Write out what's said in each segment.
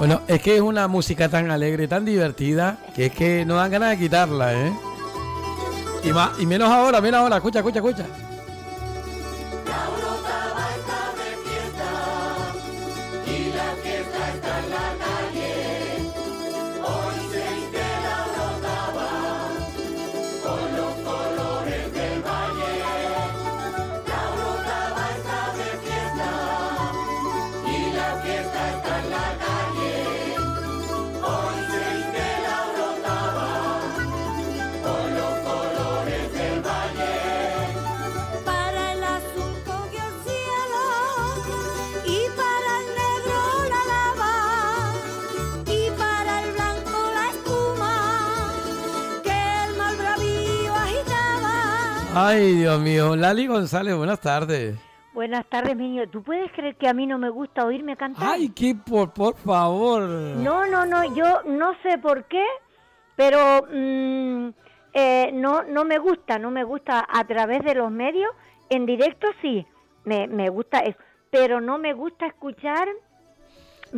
Bueno, es que es una música tan alegre, tan divertida, que es que no dan ganas de quitarla, ¿eh? Y, más, y menos ahora, menos ahora, escucha, escucha, escucha. Ay, Dios mío. Lali González, buenas tardes. Buenas tardes, mi niño. ¿Tú puedes creer que a mí no me gusta oírme cantar? Ay, qué por, por favor. No, no, no, yo no sé por qué, pero mm, eh, no, no me gusta, no me gusta a través de los medios, en directo sí, me, me gusta eso, pero no me gusta escuchar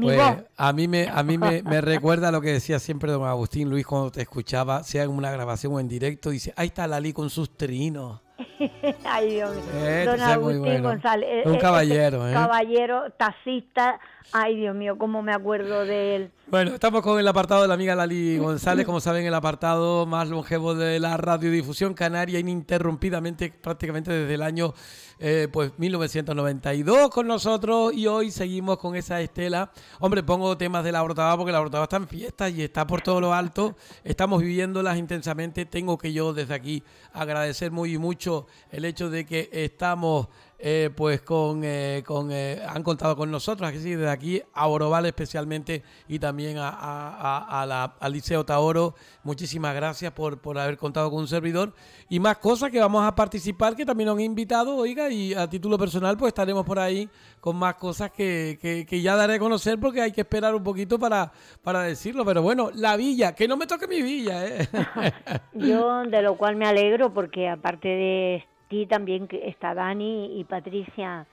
Pues a mí me a mí me, me recuerda lo que decía siempre don Agustín Luis cuando te escuchaba, sea en una grabación o en directo, dice, ahí está Lali con sus trinos. Ay, Dios mío. Eh, Don ese es muy Agustín bueno. González. eh, Un eh, caballero, ese ¿eh? Caballero, taxista. Ay, Dios mío, cómo me acuerdo de él. Bueno, estamos con el apartado de la amiga Lali González, como saben, el apartado más longevo de la radiodifusión canaria ininterrumpidamente, prácticamente desde el año eh, pues 1992 con nosotros y hoy seguimos con esa estela. Hombre, pongo temas de la Orotava porque la Orotava está en fiesta y está por todo lo alto. Estamos viviéndolas intensamente. Tengo que yo desde aquí agradecer muy y mucho el hecho de que estamos eh, pues con, eh, con eh, han contado con nosotros, así desde aquí a Oroval especialmente y también a, a- la- al Liceo Taoro. Muchísimas gracias por, por haber contado con un servidor y más cosas que vamos a participar que también nos han invitado, oiga, y a título personal pues estaremos por ahí con más cosas que, que- que ya daré a conocer porque hay que esperar un poquito para, para decirlo. Pero bueno, la villa, que no me toque mi villa, ¿eh? Yo, de lo cual me alegro, porque aparte de ti también que está Dani y Patricia.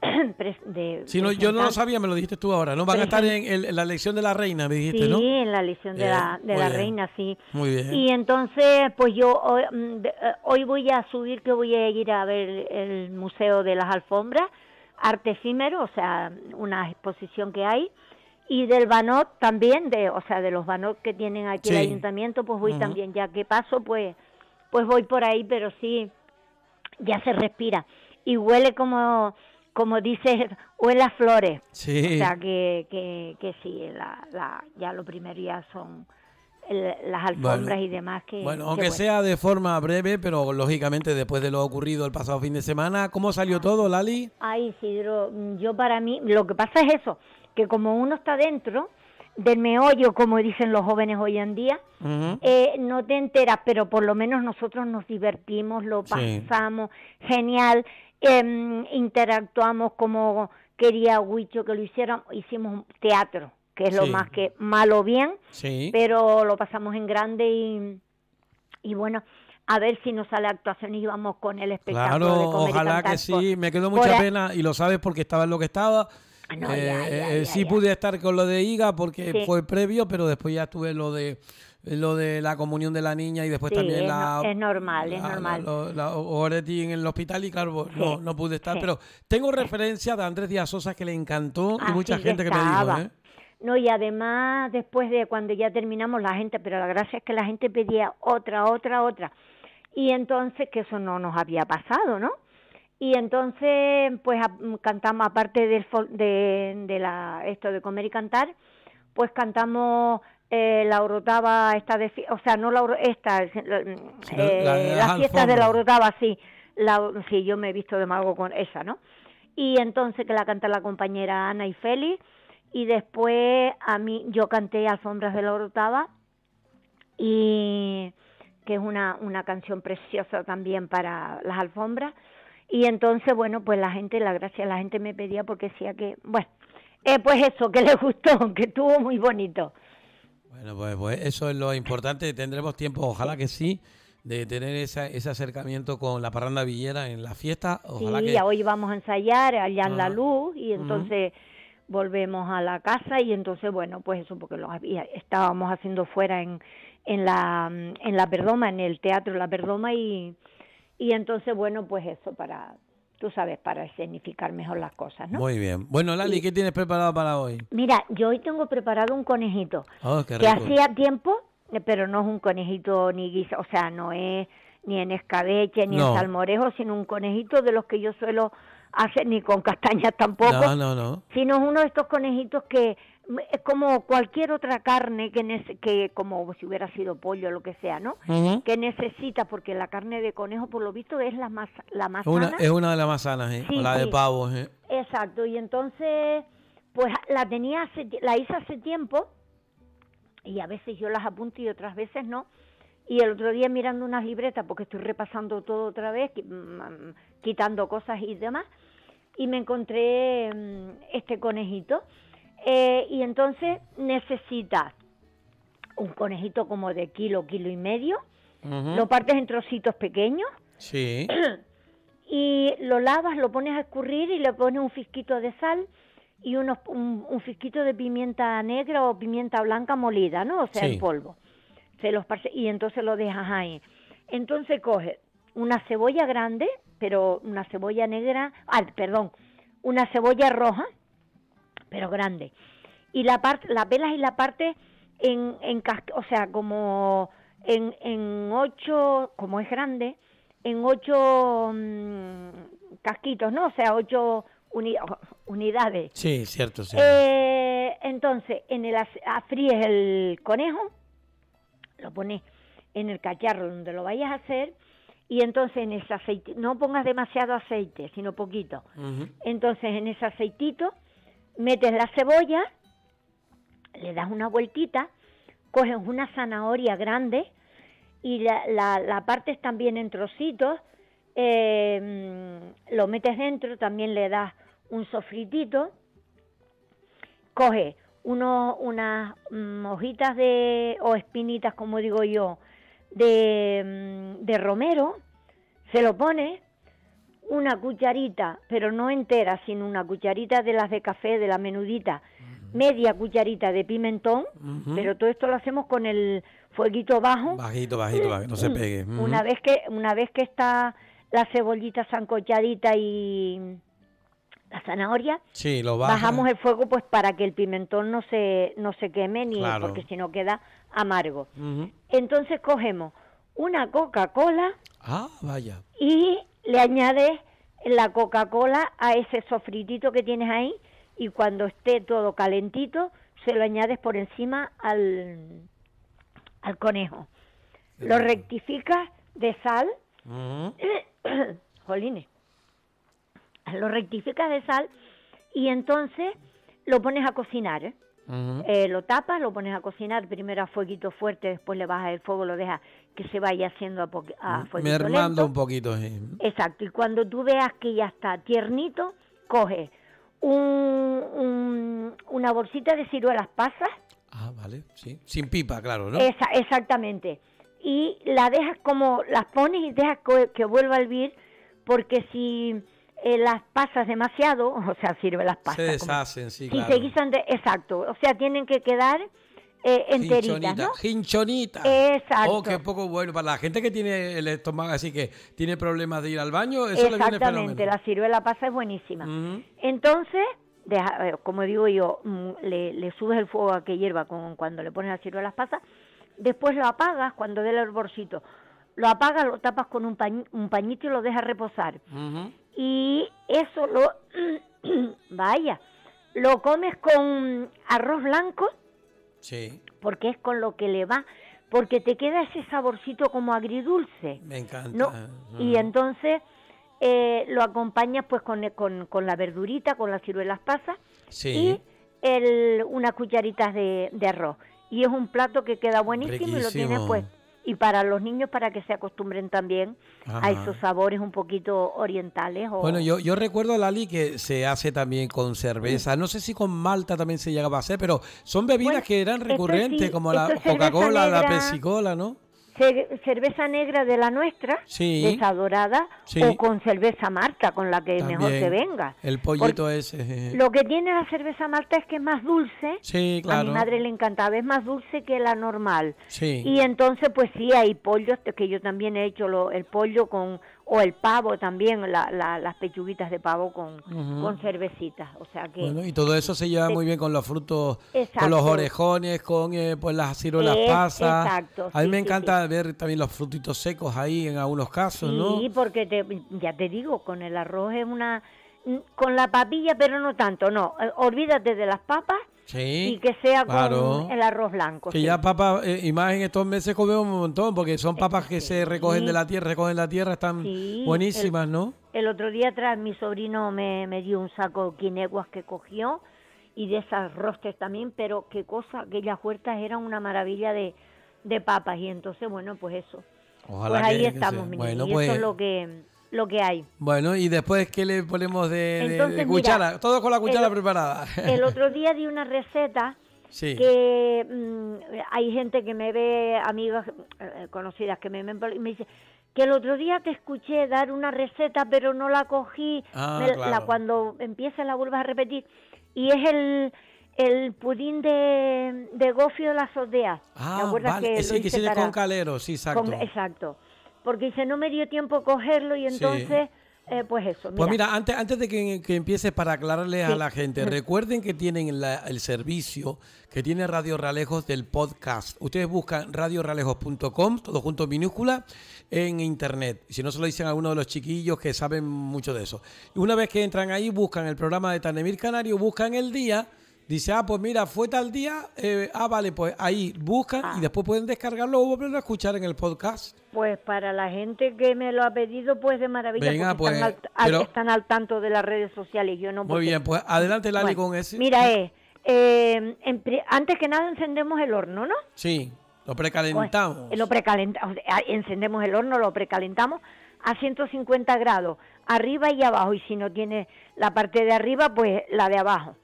de, si no, yo no lo sabía, me lo dijiste tú ahora. No van a estar en, el- en la elección de la reina, me dijiste, Sí, ¿no? en la elección de la, de la bien. reina, sí. Muy bien. Y entonces, pues yo hoy, mm, de- eh, hoy voy a subir, que voy a ir a ver el Museo de las Alfombras, arte efímero, o sea, una exposición que hay, y del Banot también, de, o sea, de los Banot que tienen aquí Sí. el ayuntamiento, pues voy también, ya que paso, pues, pues voy por ahí, pero sí, ya se respira. Y huele como, como dices, huele a flores. Sí. O sea que, que, que sí, la, la, ya lo primero ya son el- las alfombras Bueno. y demás que... Bueno, que aunque sea de forma breve, pero lógicamente después de lo ocurrido el pasado fin de semana, ¿cómo salió todo, Lali? Ay, Isidro, yo para mí, lo que pasa es eso, que como uno está dentro del meollo, como dicen los jóvenes hoy en día, eh, no te enteras, pero por lo menos nosotros nos divertimos, lo Sí. pasamos genial, em, interactuamos como quería Huicho que lo hicieran, hicimos teatro, que es lo más que malo bien, Sí. pero lo pasamos en grande y, y bueno, a ver si nos sale actuación y vamos con el espectáculo Claro, de comer y ojalá cantar que sí. Me quedó mucha pena y lo sabes porque estaba en lo que estaba. No, ya, Eh, ya, eh, ya, sí pude estar con lo de IGA porque Sí. fue previo, pero después ya estuve lo de lo de la comunión de la niña y después Sí, también es la es normal, es la- normal. La, la- en el hospital y claro, no, no pude estar, pero tengo referencia de Andrés Díaz Sosa que le encantó y Así mucha que gente que me estaba. dijo, ¿eh? No, y además después de cuando ya terminamos la gente, pero la gracia es que la gente pedía otra, otra, otra. Y entonces, que eso no nos había pasado, ¿no? Y entonces, pues a- cantamos, aparte del, de, de la, esto de comer y cantar, pues cantamos eh, la orotava esta de, o sea, no la esta, eh, la de las fiestas de la orotava, sí, la, sí, yo me he visto de mago con esa, ¿no? Y entonces que la canta la compañera Ana y Félix, y después a mí yo canté Alfombras de la Orotava y que es una, una canción preciosa también para las alfombras y entonces bueno pues la gente la gracia la gente me pedía porque decía que bueno eh, pues eso que le gustó que estuvo muy bonito Bueno, pues, pues eso es lo importante. Tendremos tiempo, ojalá que sí, de tener esa, ese acercamiento con la parranda villera en la fiesta. Ojalá sí que hoy vamos a ensayar allá en la luz y entonces volvemos a la casa y entonces, bueno, pues eso, porque lo había, estábamos haciendo fuera en, en, la, en la Perdoma, en el Teatro La Perdoma y, y entonces, bueno, pues eso, para, tú sabes, para escenificar mejor las cosas, ¿no? Muy bien. Bueno, Lali, ¿qué tienes preparado para hoy? Mira, yo hoy tengo preparado un conejito Oh, qué que hacía tiempo, pero no es un conejito ni guisa, o sea, no es ni en escabeche ni No. en salmorejo, sino un conejito de los que yo suelo hacer, ni con castañas tampoco, No, no, no. sino es uno de estos conejitos que es como cualquier otra carne que, nece- que como si hubiera sido pollo o lo que sea, ¿no? Que necesita, porque la carne de conejo, por lo visto, es la más, la más una, sana. es una de las más sanas, ¿eh? Sí, o la de pavo, ¿eh? Exacto, y entonces, pues la tenía, hace, la hice hace tiempo, y a veces yo las apunto y otras veces no. Y el otro día mirando unas libretas, porque estoy repasando todo otra vez, qui- mm, quitando cosas y demás, y me encontré mm, este conejito. Eh, y entonces necesitas un conejito como de kilo, kilo y medio, lo partes en trocitos pequeños, Sí. y lo lavas, lo pones a escurrir y le pones un fisquito de sal y unos, un, un fisquito de pimienta negra o pimienta blanca molida, ¿no? O sea, Sí. en polvo. Se los parce- y entonces lo dejas ahí. Entonces coges una cebolla grande, pero una cebolla negra, ah, perdón, una cebolla roja, pero grande. Y la parte, la pelas y la parte en, en o sea, como en, en ocho, como es grande, en ocho mm, casquitos, ¿no? O sea, ocho uni- unidades. Sí, cierto, sí. Eh, entonces, en el ace- ah, fríes el conejo, lo pones en el cacharro donde lo vayas a hacer y entonces en ese aceite, no pongas demasiado aceite, sino poquito. Entonces en ese aceitito metes la cebolla, le das una vueltita, coges una zanahoria grande y la, la, la partes también en trocitos, mm, lo metes dentro, también le das un sofritito, coge uno, unas hojitas de, o espinitas, como digo yo, de, mm, de romero, se lo pone, una cucharita, pero no entera, sino una cucharita de las de café, de la menudita, media cucharita de pimentón, pero todo esto lo hacemos con el fueguito bajo. Bajito, bajito, bajito, no se pegue. Ujú. Una vez que una vez que está la cebollita sancochadita y la zanahoria, Sí, lo baja. bajamos el fuego pues para que el pimentón no se no se queme ni Claro. porque si no queda amargo. Entonces cogemos una Coca-Cola Ah, vaya. y le añades la Coca-Cola a ese sofritito que tienes ahí y cuando esté todo calentito se lo añades por encima al, al conejo. Lo rectificas de sal, jolines, lo rectificas de sal y entonces lo pones a cocinar. ¿eh? Eh, lo tapas, lo pones a cocinar, primero a fueguito fuerte, después le bajas el fuego, lo dejas que se vaya haciendo a, a fueguito Mermando lento. un poquito, sí. Exacto, y cuando tú veas que ya está tiernito, coge un, un- una bolsita de ciruelas pasas, Ah, vale, sí. Sin pipa, claro, ¿no? esa, exactamente, y la dejas como, las pones y dejas que, que vuelva a hervir, porque si eh, las pasas demasiado, o sea, sirve las pasas. se como- deshacen, sí, si claro. se guisan de, exacto, o sea, tienen que quedar eh, enteritas, Hinchonita, ¿no? hinchonita. Exacto. Oh, qué poco bueno. Para la gente que tiene el estómago así que tiene problemas de ir al baño, eso le viene Exactamente, fenómeno. la ciruela pasa es buenísima. Entonces, deja- eh, como digo yo, mm, le, le subes el fuego a que hierva con, cuando le pones las ciruelas pasas, después lo apagas cuando dé el hervorcito. Lo apagas, lo tapas con un, pañ- un pañito y lo dejas reposar. Ujú. Y eso lo, vaya, lo comes con arroz blanco, Sí, porque es con lo que le va, porque te queda ese saborcito como agridulce. me encanta. ¿no? Y entonces eh, lo acompañas pues con, con, con la verdurita, con las ciruelas pasas Sí. y el, unas cucharitas de, de arroz. Y es un plato que queda buenísimo y lo tienes pues y para los niños para que se acostumbren también a esos sabores un poquito orientales o Bueno, yo, yo recuerdo, Lali, que se hace también con cerveza. No sé si con malta también se llegaba a hacer, pero son bebidas Bueno, que eran recurrentes, sí, como la Coca-Cola, la. Pepsi-Cola, ¿no? Ce- cerveza negra de la nuestra, Sí. esa dorada, Sí. o con cerveza Marta, con la que mejor te venga. El pollito Porque ese. Lo que tiene la cerveza Marta es que es más dulce. Sí, A mi madre le encantaba, es más dulce que la normal. Sí. Y entonces, pues sí, hay pollos, que yo también he hecho lo- el pollo con, o el pavo también, la- la- las pechuguitas de pavo con, Ujú. con cervecitas. O sea que... Bueno, y todo eso se lleva muy bien con los frutos, con los orejones, con eh, pues las ciruelas Es- pasas. exacto, A mí sí, me sí, encanta ver también los frutitos secos ahí en algunos casos, ¿no? Sí, porque te, ya te digo, con el arroz es una... Con la papilla, pero no tanto, no. Eh, Olvídate de las papas Sí, y que sea claro. con el arroz blanco. Que sí. ya papas, eh, y más en estos meses comemos un montón, porque son papas que se recogen de la tierra, recogen la tierra, están buenísimas, ¿no? El otro día atrás mi sobrino me, me dio un saco de quineguas que cogió y de esas rostes también, pero qué cosa, aquellas huertas eran una maravilla de, de papas y entonces, bueno, pues eso. Ojalá pues ahí que- que estamos, se- mi Bueno, niña, y pues, eso es lo que, lo que hay. bueno, y después, ¿qué le ponemos de, Entonces, mira, cuchara? Todo con la cuchara el- preparada. El otro día di una receta sí. que mm, hay gente que me ve, amigas eh, conocidas que me ven y me dice que el otro día te escuché dar una receta pero no la cogí, Ah, me- la, cuando empieza la vuelvas a repetir y es el el pudín de, de gofio de la azotea. ¿Te Ah, acuerdas vale, que ese que para- con calero, sí, exacto. con- exacto. Porque dice, no me dio tiempo cogerlo y Sí. entonces, eh, pues eso. Pues mira, antes, antes de que, que empieces para aclararles a la gente, recuerden que tienen la- el servicio que tiene Radio Ralejos del podcast. Ustedes buscan radioralejos.com, todo junto en minúscula, en internet. Si no se lo dicen a alguno de los chiquillos que saben mucho de eso. Y una vez que entran ahí, buscan el programa de Tanemir Canario, buscan el día. Dice, ah, pues mira, fue tal día. eh, ah, vale, pues ahí buscan Ah. y después pueden descargarlo o volverlo a escuchar en el podcast. Pues para la gente que me lo ha pedido, pues de maravilla, Venga, porque están, pues, al, al- pero- están al tanto de las redes sociales. Yo no Muy porque- bien, pues adelante, Lali, Bueno, con ese. Mira, eh, eh, en antes que nada encendemos el horno, ¿no? Sí, lo Pues, precalentamos. eh, lo precalentamos, encendemos el horno, lo precalentamos a 150 grados, arriba y abajo, y si no tiene la parte de arriba, pues la de abajo.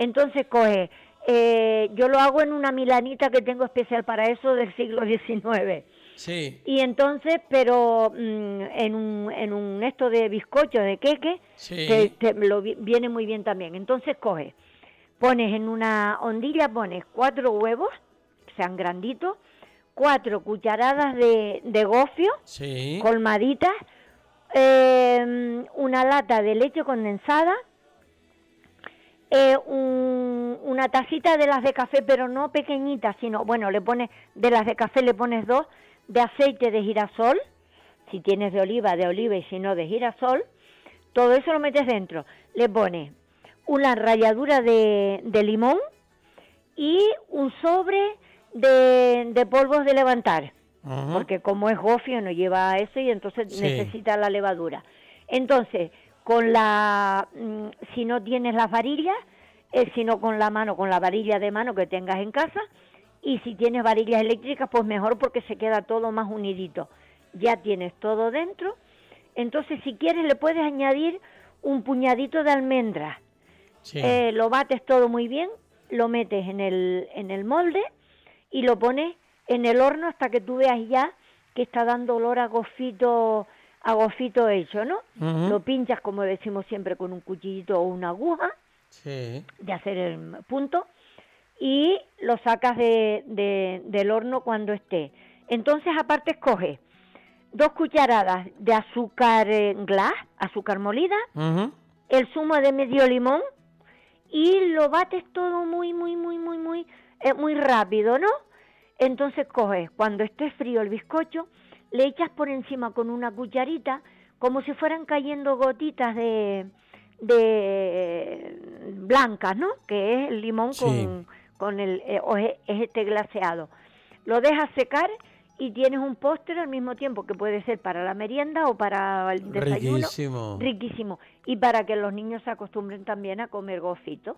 Entonces coge, eh, yo lo hago en una milanita que tengo especial para eso del siglo XIX. Sí, Y entonces, pero mm, en, un, en un esto de bizcocho, de queque, Sí. te- te lo vi- viene muy bien también. Entonces coges, pones en una ondilla, pones cuatro huevos, que sean granditos, cuatro cucharadas de, de gofio, sí. colmaditas, eh, una lata de leche condensada, eh, un- una tacita de las de café, pero no pequeñitas, sino, bueno, le pones, de las de café le pones dos, de aceite de girasol, si tienes de oliva, de oliva y si no de girasol, todo eso lo metes dentro. Le pones una ralladura de, de limón y un sobre de, de polvos de levantar porque como es gofio no lleva eso y entonces Sí. necesita la levadura. Entonces, con la, mm, si no tienes las varillas, eh, sino con la mano, con la varilla de mano que tengas en casa, y si tienes varillas eléctricas, pues mejor porque se queda todo más unidito. Ya tienes todo dentro. Entonces, si quieres, le puedes añadir un puñadito de almendras. Sí. Eh, lo bates todo muy bien, lo metes en el, en el molde y lo pones en el horno hasta que tú veas ya que está dando olor a gofito, a gofito hecho, ¿no? Lo pinchas, como decimos siempre, con un cuchillito o una aguja Sí. de hacer el punto y lo sacas de, de- del horno cuando esté. Entonces, aparte, escoge dos cucharadas de azúcar glass, azúcar molida, el zumo de medio limón y lo bates todo muy, muy, muy, muy, muy, eh, muy rápido, ¿no? Entonces coges, cuando esté frío el bizcocho, le echas por encima con una cucharita, como si fueran cayendo gotitas de, de blancas, ¿no? Que es el limón Sí. con, con el, eh, es este glaseado. Lo dejas secar y tienes un postre al mismo tiempo que puede ser para la merienda o para el desayuno. Riquísimo. Riquísimo. Y para que los niños se acostumbren también a comer gofito.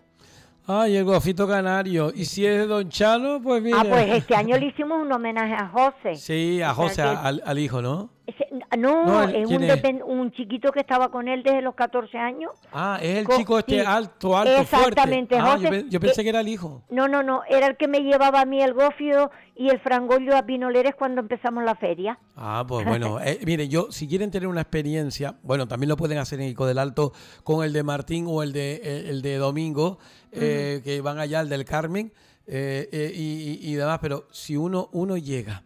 Ay, el gofito canario. Y si es de Don Chano, pues mira. Ah, pues este año le hicimos un homenaje a José. Sí, a O sea José, al, al hijo, ¿no? Ese- no, No, el- es, ¿quién un, es? un chiquito que estaba con él desde los 14 años. Ah, es el Co- chico este sí, alto, alto, exactamente, fuerte. Ah, José, yo, yo pensé eh, que era el hijo. No, no, no, era el que me llevaba a mí el gofio y el frangolio a Pinoleres cuando empezamos la feria. Ah, pues bueno, eh, miren, yo, si quieren tener una experiencia, bueno, también lo pueden hacer en Ico del Alto con el de Martín o el de, el, el de Domingo, eh, que van allá, el del Carmen eh, eh, y, y- y demás, pero si uno, uno llega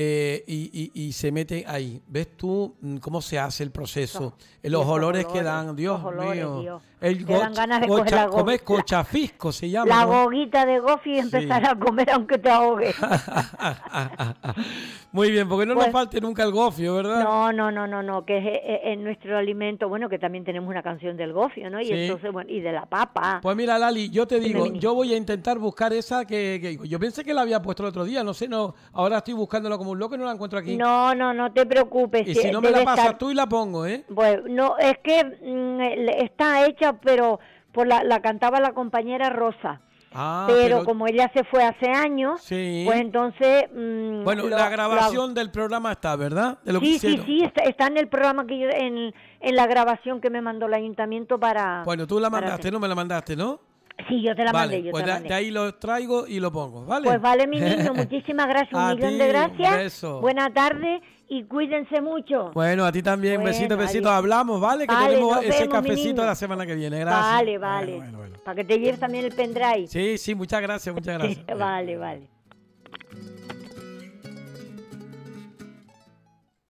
eh, y, y- y se mete ahí, ¿ves tú mm, cómo se hace el proceso? Eh, los esos olores que olores, dan, Dios olores, mío. Dios. El Te dan ganas de coger la go- la- cochafisco se llama. La ¿no? goguita de gofio y empezar a comer aunque te ahogues. Muy bien, porque no nos Pues- falte nunca el gofio, ¿verdad? No, no, no, no, no, que es, es- es nuestro alimento, bueno, que también tenemos una canción del gofio, ¿no? Y Sí. entonces, bueno, y de la papa. Pues mira, Lali, yo te digo, yo voy a intentar buscar esa que, que- yo pensé que la había puesto el otro día, no sé, no, ahora estoy buscándola como un loco y no la encuentro aquí. No, no, no te preocupes. y si no me la pasas estar- tú y la pongo, ¿eh? Bueno, no, es que mm, le- está hecha, pero por la, la cantaba la compañera Rosa. Ah, pero, como ella se fue hace años, Sí. pues entonces... mm, Bueno, lo- la grabación del programa está, ¿verdad? De lo que Sí, sí, sí, está, está en el programa que yo, en, en la grabación que me mandó el ayuntamiento para... Bueno, tú la mandaste, no me la mandaste, ¿no? Sí, yo te la vale, mandé, yo pues te de, la mandé. de ahí lo traigo y lo pongo, ¿vale? Pues vale, mi niño, muchísimas gracias, un A millón ti, de gracias. Buena tarde y cuídense mucho. Bueno, a ti también, Bueno, besito, besito, adiós. hablamos, ¿vale? Que Vale, tenemos ese vemos, cafecito la semana que viene, gracias. Vale, vale. bueno, bueno. Para que te lleves también el pendrive. Sí, sí, muchas gracias, muchas gracias. vale, vale.